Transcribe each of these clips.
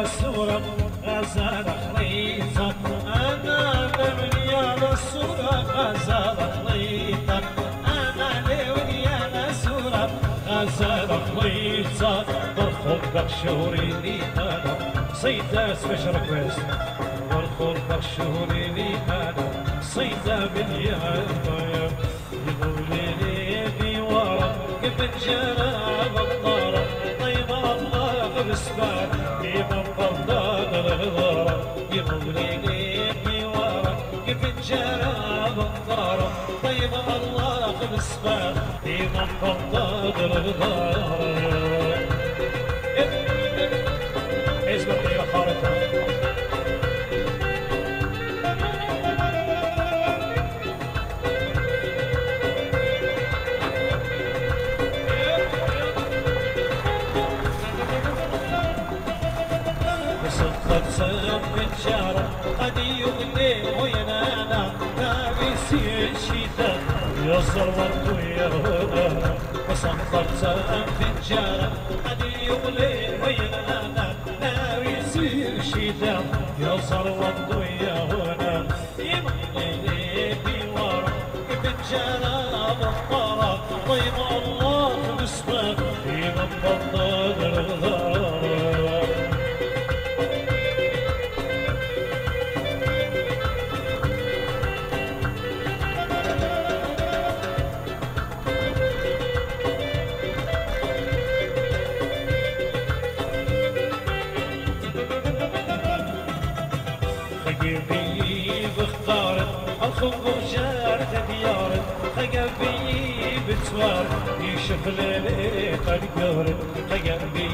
الصورة غزالة خريطة أنا مبنية للصورة غزال خليطة أنا مبنية للصورة غزال خليطة برخو بخشوري لي أنا صيدة سبشرك بس برخو بخشوري لي أنا صيدة بنية يقولي لي بورا قبل جراب الطارة؟ طيبة الله بسبب الله بسبان يمن فضاد الغضارة صدقت سلم بالجارة قد يغني وينانا نابسي الشتاء يصر ورد ويهونا وصدقت سلم بالجارة قد يغني وينانا نابسي الشتاء يصر ورد ويهونا يمغني في ورا بالجارة بالطرة طيب الله بسمك يمن بطل خقبي بختار الخوف وجارة ديار خقبي بتوار يشوف ليلي قد قهر خقبي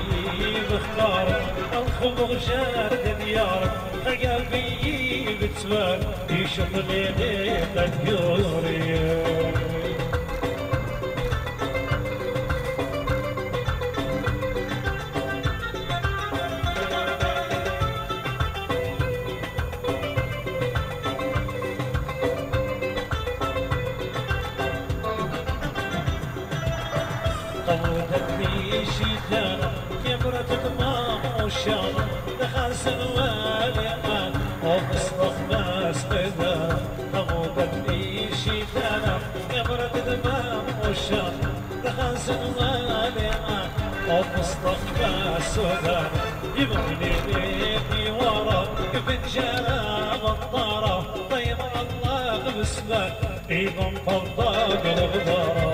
بختار الخوف وجارة ديار خقبي بتوار يشوف ليلي قد قهر طودت لي شيدانا يمرة دماغ وشان دخل سنواليان وبصرخ ناس قدانا طودت لي شيدانا يمرة دماغ وشان دخل سنواليان وبصرخ ناس قدانا يبغي لي ورا بنجانا بطارة طيب الله بسمك أيضا فضاق الغدار